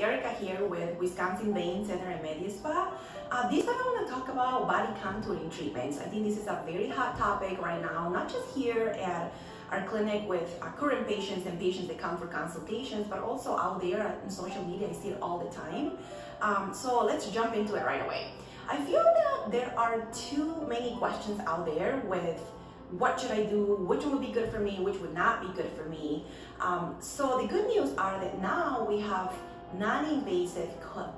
Erika here with Wisconsin Vein Center and MediSpa. Uh, this time I want to talk about body contouring treatments. I think this is a very hot topic right now, not just here at our clinic with our current patients and patients that come for consultations, but also out there on social media, I see it all the time. Um, so let's jump into it right away. I feel that there are too many questions out there with what should I do, which would be good for me, which would not be good for me. Um, so the good news are that now we have non-invasive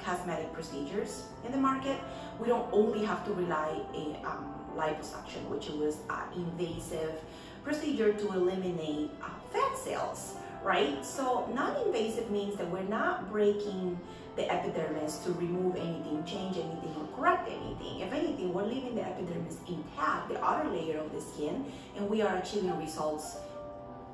cosmetic procedures in the market. We don't only have to rely a um, liposuction, which was an invasive procedure to eliminate uh, fat cells, right? So non-invasive means that we're not breaking the epidermis to remove anything, change anything, or correct anything. If anything, we're leaving the epidermis intact, the outer layer of the skin, and we are achieving results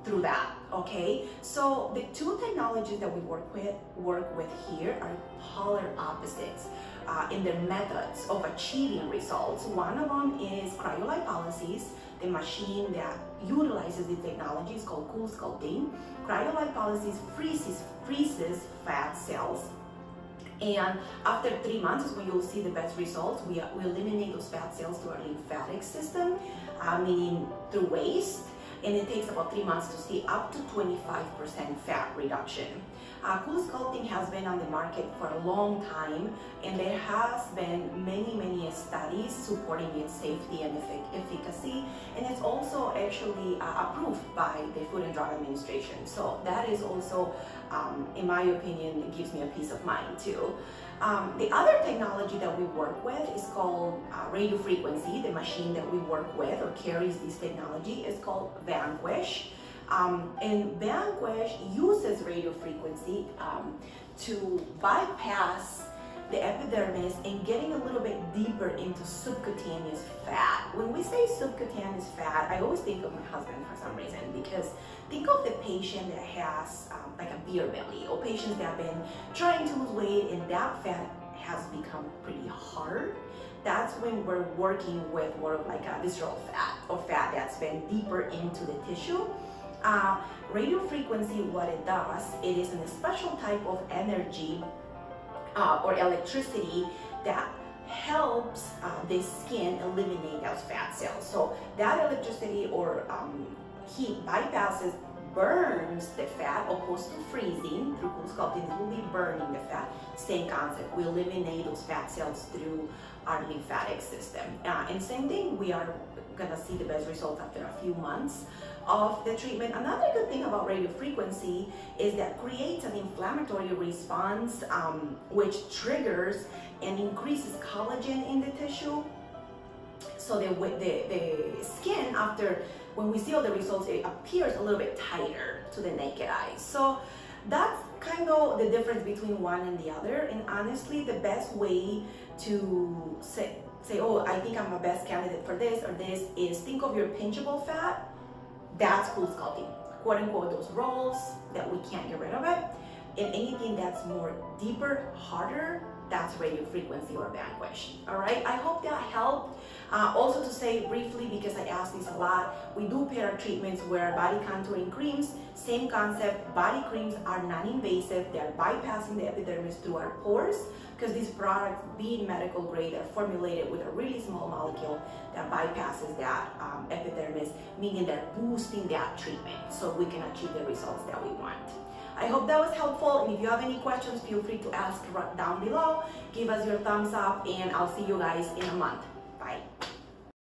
through that, okay? So the two technologies that we work with work with here are polar opposites uh, in their methods of achieving results. One of them is cryolipolysis, the machine that utilizes the technology is called CoolSculpting. Cryolipolysis freezes, freezes fat cells and after three months is when you'll see the best results. We, we eliminate those fat cells through our lymphatic system, uh, meaning through waste. And it takes about three months to see up to 25% fat reduction. Uh, CoolSculpting has been on the market for a long time and there has been many, many studies supporting its safety and efficacy and it's actually uh, approved by the Food and Drug Administration. So that is also, um, in my opinion, gives me a peace of mind too. Um, the other technology that we work with is called uh, radio frequency. The machine that we work with or carries this technology is called Vanquish. Um, and Vanquish uses radio frequency um, to bypass the epidermis and getting a little bit deeper into subcutaneous fat. When we say subcutaneous fat, I always think of my husband for some reason because think of the patient that has um, like a beer belly or patients that have been trying to lose weight and that fat has become pretty hard. That's when we're working with more of like a visceral fat or fat that's been deeper into the tissue. Uh, radio frequency, what it does, it is a special type of energy uh, or electricity that helps uh, the skin eliminate those fat cells. So that electricity or um, heat bypasses burns the fat opposed to freezing through CoolSculpting. It will be burning the fat. Same concept. We eliminate those fat cells through our lymphatic system. Uh, and same thing, we are gonna see the best results after a few months of the treatment. Another good thing about radio frequency is that creates an inflammatory response which triggers and increases collagen in the tissue. So the, the, the skin after, when we see all the results, it appears a little bit tighter to the naked eye. So that's kind of the difference between one and the other. And honestly, the best way to say, say, oh, I think I'm a best candidate for this or this is think of your pinchable fat that's CoolSculpting. Quote unquote, those rolls that we can't get rid of it. And anything that's more deeper, harder, that's radio frequency or vanquish. All right, I hope that helped. Uh, also to say briefly, because I ask this a lot, we do pair treatments where body contouring creams, same concept, body creams are non-invasive, they're bypassing the epidermis through our pores, because these products, being medical grade, are formulated with a really small molecule that bypasses that um, epidermis, meaning they're boosting that treatment so we can achieve the results that we want. I hope that was helpful and if you have any questions, feel free to ask down below. Give us your thumbs up and I'll see you guys in a month. Bye.